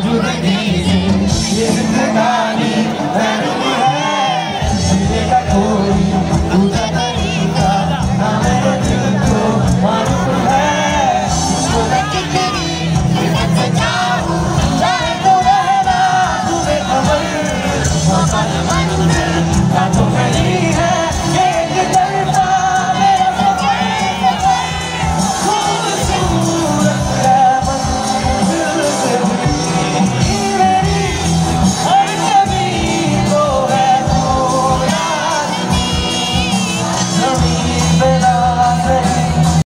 मौजूद नहीं